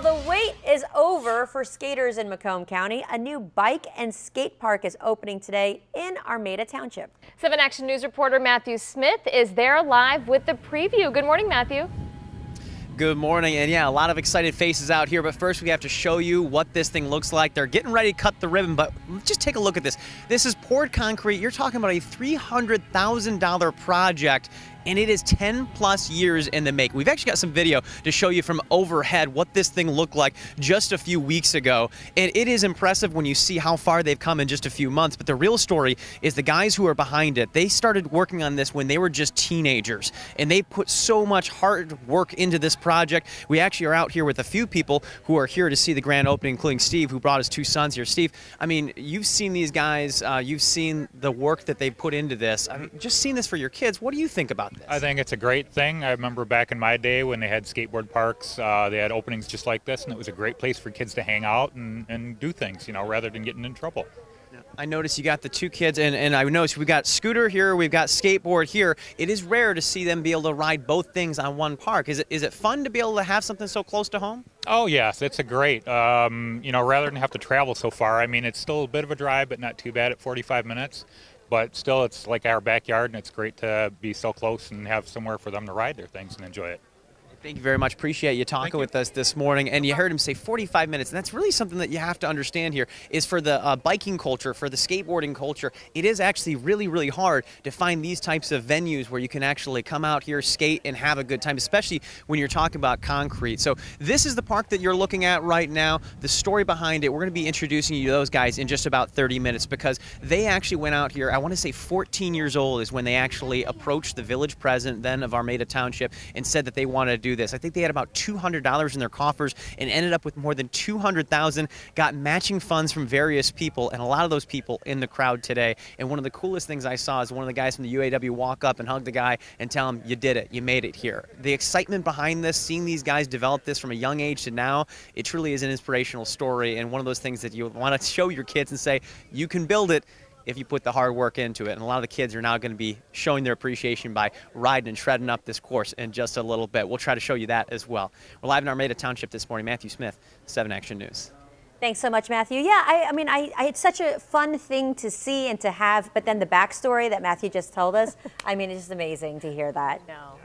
Well, the wait is over for skaters in Macomb County. A new bike and skate park is opening today in Armada Township. 7 Action News reporter Matthew Smith is there live with the preview. Good morning, Matthew. Good morning, and yeah, a lot of excited faces out here, but first we have to show you what this thing looks like. They're getting ready to cut the ribbon, but just take a look at this. This is poured concrete. You're talking about a $300,000 project, and it is 10 plus years in the make. We've actually got some video to show you from overhead what this thing looked like just a few weeks ago. And it is impressive when you see how far they've come in just a few months. But the real story is the guys who are behind it. They started working on this when they were just teenagers, and they put so much hard work into this project. We actually are out here with a few people who are here to see the grand opening, including Steve, who brought his two sons here. Steve, I mean, you've seen these guys, uh, you've seen the work that they put into this. I mean, just seeing this for your kids, what do you think about? I think it's a great thing. I remember back in my day when they had skateboard parks, uh, they had openings just like this, and it was a great place for kids to hang out and, and do things, you know, rather than getting in trouble. I noticed you got the two kids, and, and I noticed we've got scooter here, we've got skateboard here. It is rare to see them be able to ride both things on one park. Is it is it fun to be able to have something so close to home? Oh yes, it's a great. Um, you know, rather than have to travel so far. I mean, it's still a bit of a drive, but not too bad at 45 minutes but still it's like our backyard and it's great to be so close and have somewhere for them to ride their things and enjoy it. Thank you very much. Appreciate you talking you. with us this morning. And you heard him say 45 minutes. And that's really something that you have to understand here is for the uh, biking culture, for the skateboarding culture, it is actually really, really hard to find these types of venues where you can actually come out here, skate, and have a good time, especially when you're talking about concrete. So this is the park that you're looking at right now. The story behind it, we're going to be introducing you to those guys in just about 30 minutes because they actually went out here, I want to say 14 years old is when they actually approached the village president then of Armada Township and said that they wanted to do do this. I think they had about $200 in their coffers and ended up with more than 200,000. Got matching funds from various people, and a lot of those people in the crowd today. And one of the coolest things I saw is one of the guys from the UAW walk up and hug the guy and tell him, "You did it. You made it here." The excitement behind this, seeing these guys develop this from a young age to now, it truly is an inspirational story and one of those things that you want to show your kids and say, "You can build it." If you put the hard work into it. And a lot of the kids are now going to be showing their appreciation by riding and shredding up this course in just a little bit. We'll try to show you that as well. We're live in Armada Township this morning. Matthew Smith, 7 Action News. Thanks so much, Matthew. Yeah, I, I mean, I, I, it's such a fun thing to see and to have, but then the backstory that Matthew just told us, I mean, it's just amazing to hear that. No.